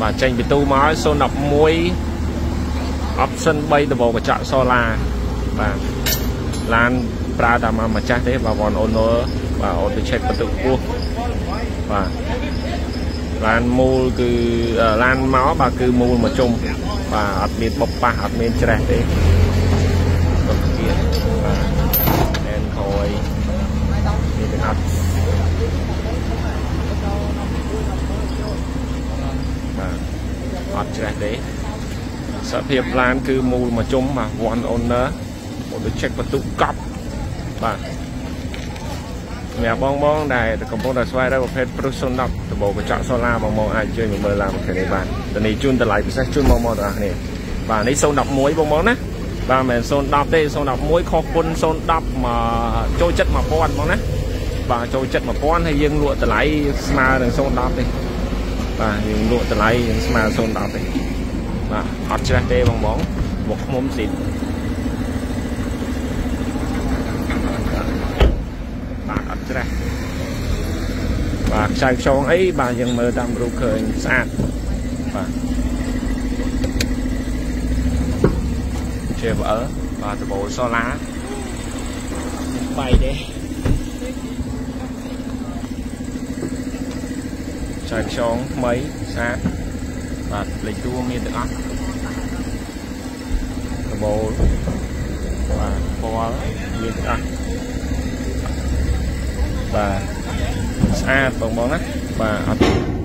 បាទចេញពីទូមកឲ្យ011 option 3ដបកញ្ចក់សូឡាបាទឡានប្រើតែមកម្ចាស់ទេបាទ one owner បាទ auto check បន្ទុកខ្ពស់បាទឡានមូលគឺឡានមកបាទគឺមូលមកជុំបាទអត់មានបបប៉ះអត់មានច្រេះទេបាទទៀតបាទណែនក្រោយនេះទាំងអត់បាទ អត់ច្រេះទេសភាពឡានគឺមូលមកជុំបាទ one owner មកទៅ check បន្ទុកកប់បាទសម្រាប់បងបងដែលកំពុងតែស្វែងរកប្រភេទ Pro 010ដបកញ្ចក់សូឡាបងបងអាចជួយមកមើលឡានប្រភេទនេះបានតនេះជូនតម្លៃពិសេសជូនបងបងទាំងអស់គ្នាបាទនេះ011បងបងណាបាទមិនមែន010ទេ011ខុសគុណ010មកចូលចិត្ត1000បងណាបាទចូលចិត្ត1000ហើយយើងលក់តម្លៃស្មើនឹង010ទេ បាទយើងលក់តម្លៃស្មើ010ទេបាទអត់ច្រេះទេបងបងមកខ្មុំស៊ីតបាទអត់ច្រេះបាទខ្ចៅខ្យងអីបាទយើងមើលតាមរូបឃើញស្អាតបាទជាបើបាទដបូលសូឡាបាយទេ ចៅខ្យងថ្មីស្អាតបាទលេខតួមានទាំងអស់ដបូលបាទពណ៌មានទាំងអស់បាទស្អាតបងបងណាបាទអត់